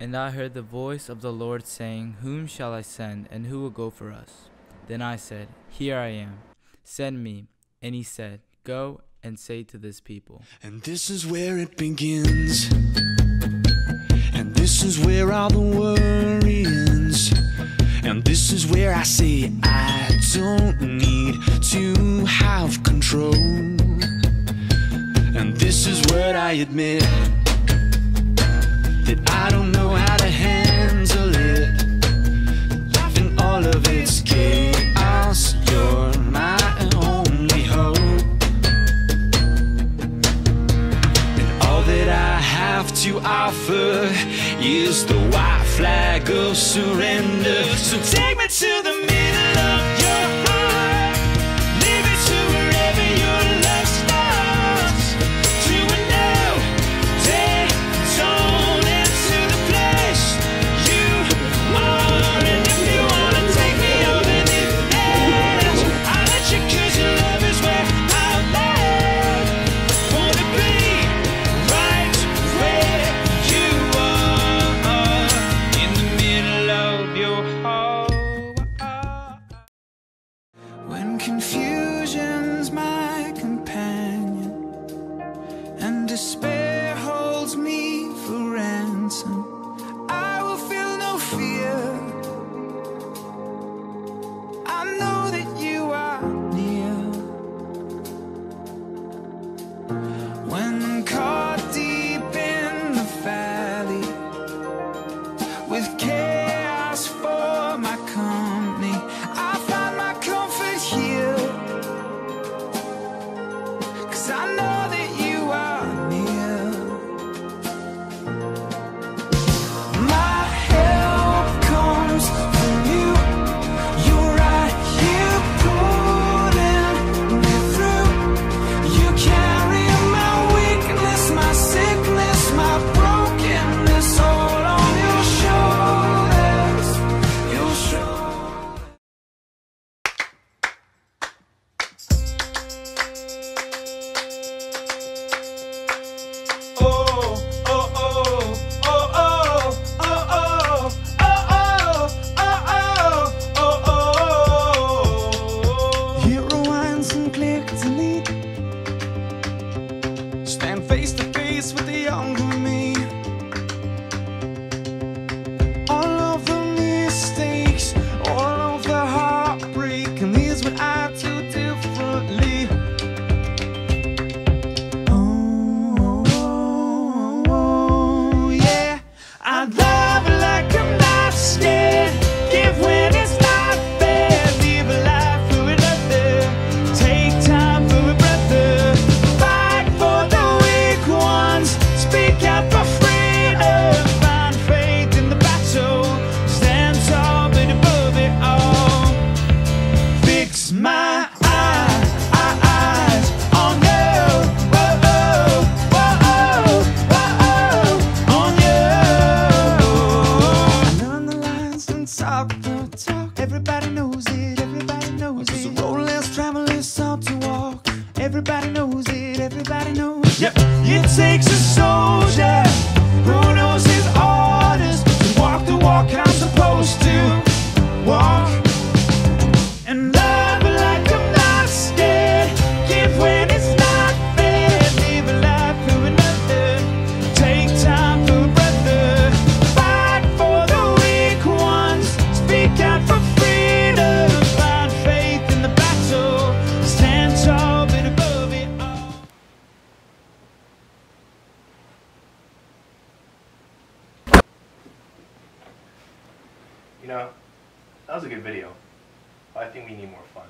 And I heard the voice of the Lord saying, Whom shall I send, and who will go for us? Then I said, Here I am, send me. And he said, Go and say to this people. And this is where it begins. And this is where all the worry ends. And this is where I say, I don't need to have control. And this is what I admit that I don't know. offer is the white flag of surrender. So take me to the middle of Everybody knows it, everybody knows. Yep, it takes a soldier. You know, that was a good video. But I think we need more fun.